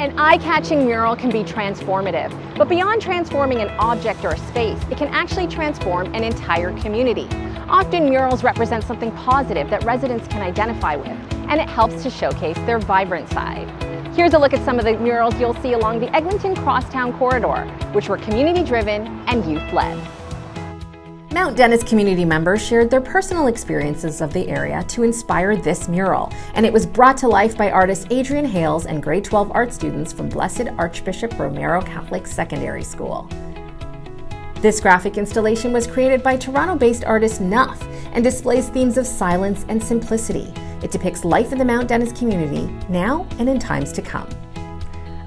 An eye-catching mural can be transformative, but beyond transforming an object or a space, it can actually transform an entire community. Often murals represent something positive that residents can identify with, and it helps to showcase their vibrant side. Here's a look at some of the murals you'll see along the Eglinton Crosstown Corridor, which were community-driven and youth-led. Mount Dennis community members shared their personal experiences of the area to inspire this mural, and it was brought to life by artist Adrian Hales and grade 12 art students from Blessed Archbishop Romero Catholic Secondary School. This graphic installation was created by Toronto based artist Nuff and displays themes of silence and simplicity. It depicts life in the Mount Dennis community now and in times to come.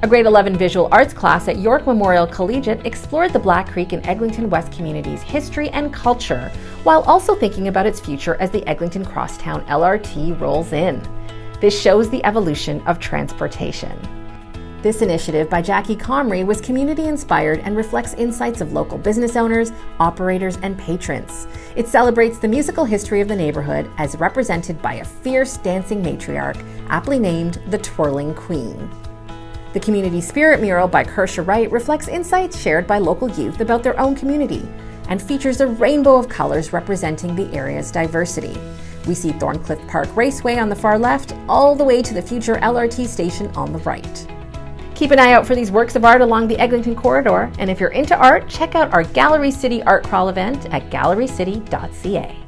A grade 11 visual arts class at York Memorial Collegiate explored the Black Creek and Eglinton West community's history and culture, while also thinking about its future as the Eglinton Crosstown LRT rolls in. This shows the evolution of transportation. This initiative by Jackie Comrie was community inspired and reflects insights of local business owners, operators, and patrons. It celebrates the musical history of the neighborhood as represented by a fierce dancing matriarch, aptly named the Twirling Queen. The Community Spirit mural by Kersha Wright reflects insights shared by local youth about their own community and features a rainbow of colors representing the area's diversity. We see Thorncliffe Park Raceway on the far left, all the way to the future LRT station on the right. Keep an eye out for these works of art along the Eglinton corridor, and if you're into art, check out our Gallery City Art Crawl event at gallerycity.ca.